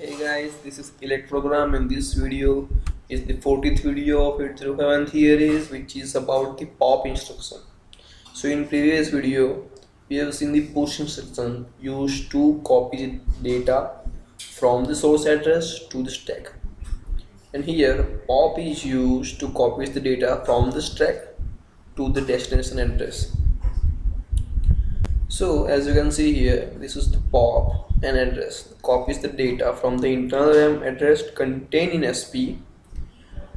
Hey guys, this is Electrogram and this video is the 40th video of 807 theories which is about the pop instruction. So in previous video we have seen the push instruction used to copy data from the source address to the stack and here pop is used to copy the data from the stack to the destination address. So as you can see here this is the pop an address copies the data from the internal RAM address contained in SP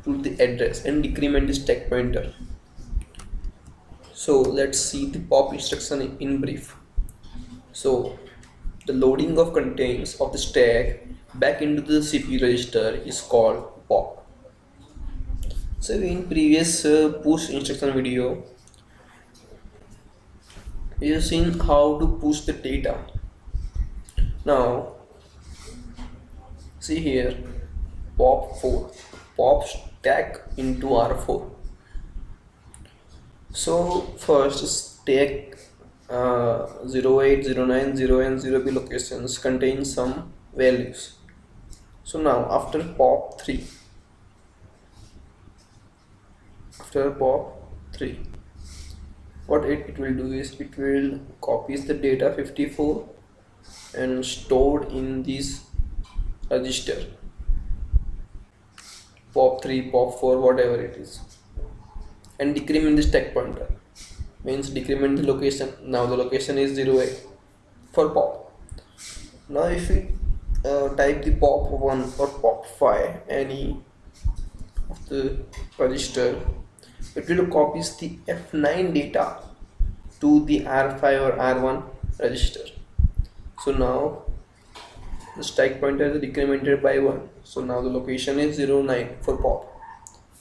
to the address and decrement the stack pointer. So let's see the pop instruction in brief. So the loading of contents of the stack back into the CPU register is called pop. So in previous uh, push instruction video we have seen how to push the data now see here pop 4 pop stack into r4 so first stack uh, 08 09 0 and 0b locations contain some values. So now after pop 3 after pop 3 what it, it will do is it will copies the data 54 and stored in this register. Pop 3 pop 4 whatever it is. And decrement the stack pointer. Means decrement the location. Now the location is 0a for pop. Now if we uh, type the pop 1 or pop 5 any of the register it will copies the F9 data to the R5 or R1 register so now the stack pointer is decremented by 1 so now the location is 09 for pop.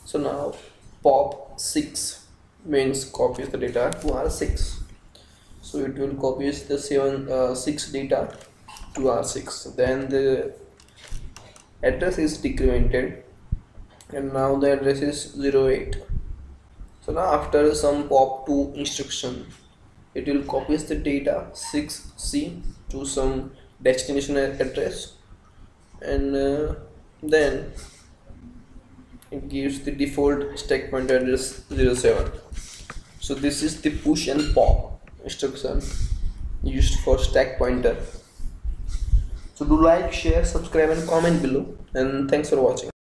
So now pop 6 means copies the data to r6 so it will copy the 7 uh, 6 data to r6 then the address is decremented and now the address is 08 so now after some pop 2 instruction it will copies the data 6c to some destination address and uh, then it gives the default stack pointer address 07 so this is the push and pop instruction used for stack pointer. So do like share subscribe and comment below and thanks for watching